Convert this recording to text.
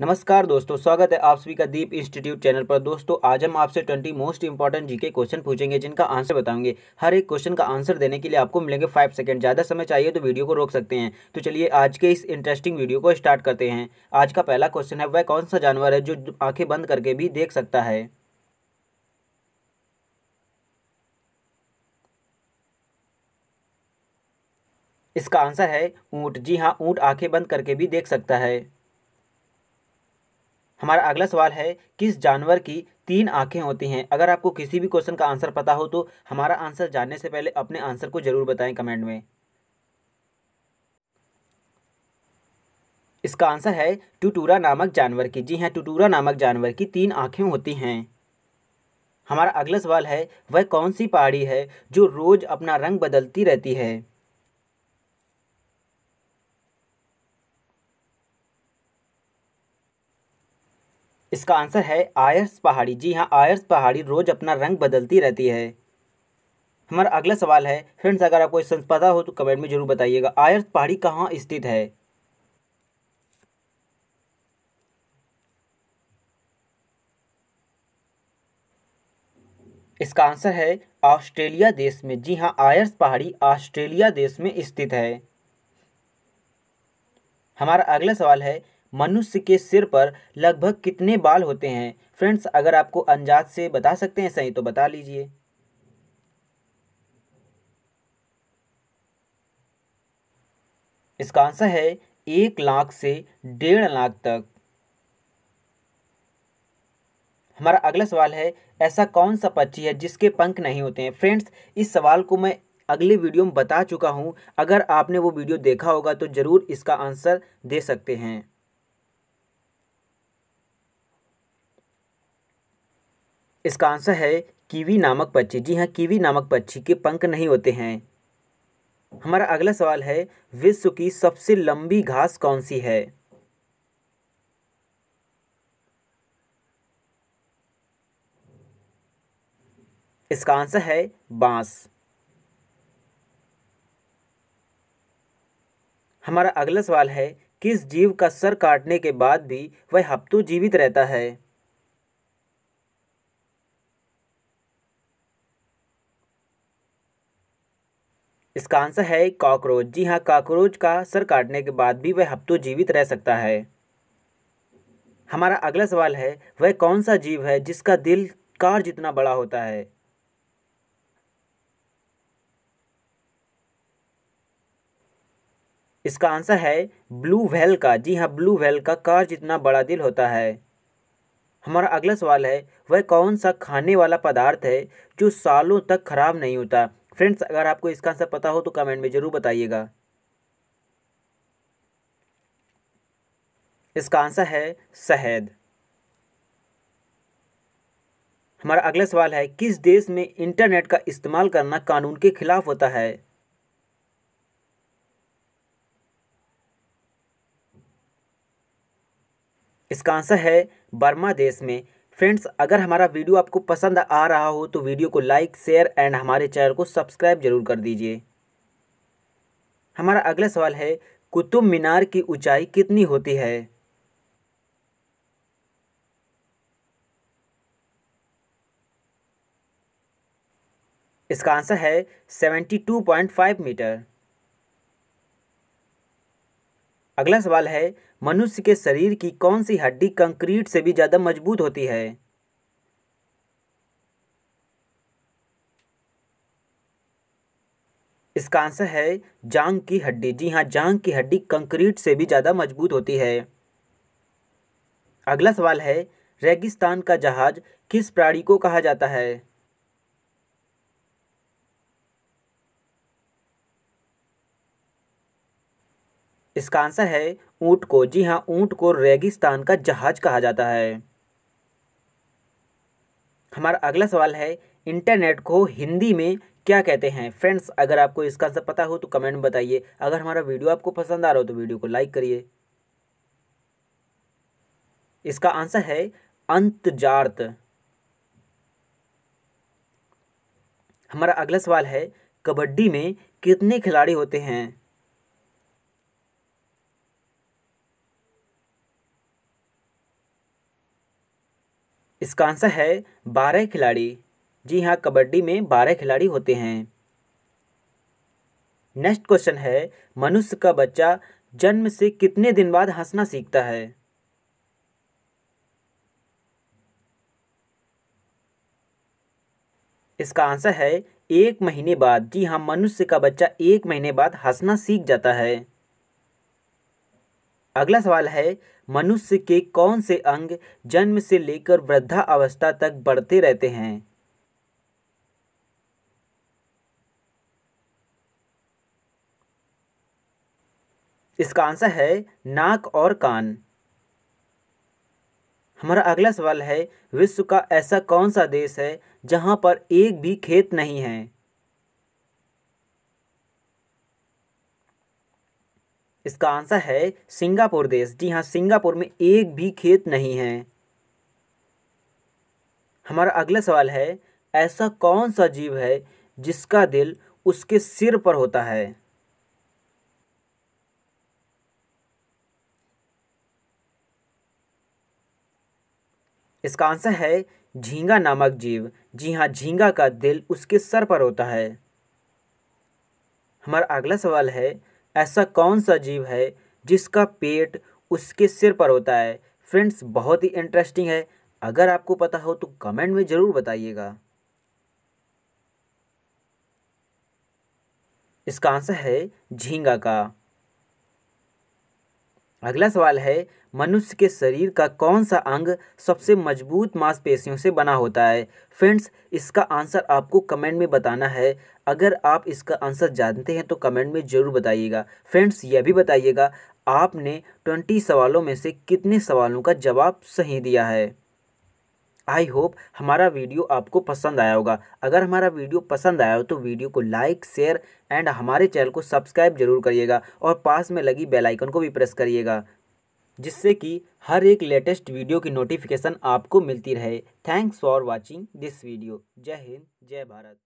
नमस्कार दोस्तों, स्वागत है आप सभी का दीप इंस्टीट्यूट चैनल पर। दोस्तों, आज हम आपसे twenty most important GK question पूछेंगे, जिनका आंसर बताएँगे हर एक क्वेश्चन का आंसर देने के लिए आपको मिलेंगे फाइव सेकंड। ज़्यादा समय चाहिए तो वीडियो को रोक सकते हैं। तो चलिए, आज के इस इंटरेस्टिंग वीडियो को स्टार्ट करते हैं। आज का पहला क्वेश्चन है, वह कौन सा जानवर है जो आँखें बंद करके भी देख सकता है? इसका आंसर है, ऊँट। जी हाँ ऊँट आँखें बंद करके भी देख सकता है। हमारा अगला सवाल है, किस जानवर की तीन आँखें होती हैं? अगर आपको किसी भी क्वेश्चन का आंसर पता हो तो हमारा आंसर जानने से पहले अपने आंसर को ज़रूर बताएँ कमेंट में। इसका आंसर है, टुटूरा नामक जानवर की। जी हाँ टुटूरा नामक जानवर की तीन आँखें होती हैं। हमारा अगला सवाल है, वह कौन सी पहाड़ी है जो रोज़ अपना रंग बदलती रहती है? इसका आंसर है आयर्स पहाड़ी। जी हाँ आयर्स पहाड़ी रोज़ अपना रंग बदलती रहती है। हमारा अगला सवाल है, फ्रेंड्स, अगर आपको इस पता हो तो कमेंट में ज़रूर बताइएगा। आयर्स पहाड़ी कहाँ स्थित है? इसका आंसर है ऑस्ट्रेलिया देश में। जी हाँ आयर्स पहाड़ी ऑस्ट्रेलिया देश में स्थित है। हमारा अगला सवाल है मनुष्य के सिर पर लगभग कितने बाल होते हैं? फ्रेंड्स, अगर आपको अंदाज से बता सकते हैं सही तो बता लीजिए। इसका आंसर है एक लाख से डेढ़ लाख तक। हमारा अगला सवाल है, ऐसा कौन सा पक्षी है जिसके पंख नहीं होते हैं? फ्रेंड्स, इस सवाल को मैं अगले वीडियो में बता चुका हूँ। अगर आपने वो वीडियो देखा होगा तो ज़रूर इसका आंसर दे सकते हैं। इसका आंसर है कीवी नामक पक्षी। जी हाँ कीवी नामक पक्षी के पंख नहीं होते हैं। हमारा अगला सवाल है, विश्व की सबसे लंबी घास कौन सी है? इसका आंसर है, बाँस। हमारा अगला सवाल है, किस जीव का सर काटने के बाद भी वह हफ्तों जीवित रहता है? इसका आंसर है कॉकरोच। जी हाँ कॉकरोच का सर काटने के बाद भी वह हफ्तों जीवित रह सकता है। हमारा अगला सवाल है, वह कौन सा जीव है जिसका दिल कार जितना बड़ा होता है? इसका आंसर है, ब्लू व्हेल का। जी हाँ ब्लू व्हेल का कार जितना बड़ा दिल होता है। हमारा अगला सवाल है, वह कौन सा खाने वाला पदार्थ है जो सालों तक खराब नहीं होता? फ्रेंड्स, अगर आपको इसका आंसर पता हो तो कमेंट में ज़रूर बताइएगा। इसका आंसर है शहद। हमारा अगला सवाल है, किस देश में इंटरनेट का इस्तेमाल करना कानून के खिलाफ होता है? इसका आंसर है बर्मा देश में। फ्रेंड्स, अगर हमारा वीडियो आपको पसंद आ रहा हो तो वीडियो को लाइक, शेयर एंड हमारे चैनल को सब्सक्राइब ज़रूर कर दीजिए। हमारा अगला सवाल है, कुतुब मीनार की ऊंचाई कितनी होती है? इसका आंसर है seventy two point five metre. अगला सवाल है, मनुष्य के शरीर की कौन सी हड्डी कंक्रीट से भी ज़्यादा मज़बूत होती है? इसका आंसर है, जांग की हड्डी। जी हाँ जांग की हड्डी कंक्रीट से भी ज़्यादा मज़बूत होती है। अगला सवाल है, रेगिस्तान का जहाज़ किस प्राणी को कहा जाता है? इसका आंसर है ऊँट को। जी हाँ ऊँट को रेगिस्तान का जहाज़ कहा जाता है। हमारा अगला सवाल है, इंटरनेट को हिंदी में क्या कहते हैं? फ्रेंड्स, अगर आपको इसका आंसर पता हो तो कमेंट बताइए। अगर हमारा वीडियो आपको पसंद आ रहा हो तो वीडियो को लाइक करिए। इसका आंसर है अंतजार्त हमारा अगला सवाल है, कबड्डी में कितने खिलाड़ी होते हैं? इसका आंसर है बारह खिलाड़ी। जी हाँ कबड्डी में बारह खिलाड़ी होते हैं। नेक्स्ट क्वेश्चन है, मनुष्य का बच्चा जन्म से कितने दिन बाद हंसना सीखता है? इसका आंसर है, एक महीने बाद। जी हाँ मनुष्य का बच्चा एक महीने बाद हंसना सीख जाता है। अगला सवाल है मनुष्य के कौन से अंग जन्म से लेकर वृद्धा अवस्था तक बढ़ते रहते हैं? इसका आंसर है नाक और कान। हमारा अगला सवाल है, विश्व का ऐसा कौन सा देश है जहाँ पर एक भी खेत नहीं है? इसका आंसर है सिंगापुर देश। जी हाँ सिंगापुर में एक भी खेत नहीं है। हमारा अगला सवाल है, ऐसा कौन सा जीव है जिसका दिल उसके सिर पर होता है? इसका आंसर है, झींगा नामक जीव। जी हाँ झींगा का दिल उसके सर पर होता है। हमारा अगला सवाल है ऐसा कौन सा जीव है जिसका पेट उसके सिर पर होता है? फ्रेंड्स, बहुत ही इंटरेस्टिंग है। अगर आपको पता हो तो कमेंट में ज़रूर बताइएगा। इसका आंसर है झींगा का। अगला सवाल है मनुष्य के शरीर का कौन सा अंग सबसे मज़बूत मांसपेशियों से बना होता है? फ्रेंड्स, इसका आंसर आपको कमेंट में बताना है। अगर आप इसका आंसर जानते हैं तो कमेंट में ज़रूर बताइएगा। फ्रेंड्स, यह भी बताइएगा, आपने ट्वेंटी सवालों में से कितने सवालों का जवाब सही दिया है? आई होप हमारा वीडियो आपको पसंद आया होगा। अगर हमारा वीडियो पसंद आया हो तो वीडियो को लाइक, शेयर एंड हमारे चैनल को सब्सक्राइब ज़रूर करिएगा और पास में लगी बेल आइकन को भी प्रेस करिएगा। जिससे कि हर एक लेटेस्ट वीडियो की नोटिफिकेशन आपको मिलती रहे। Thanks for watching this video जय हिंद, जय भारत।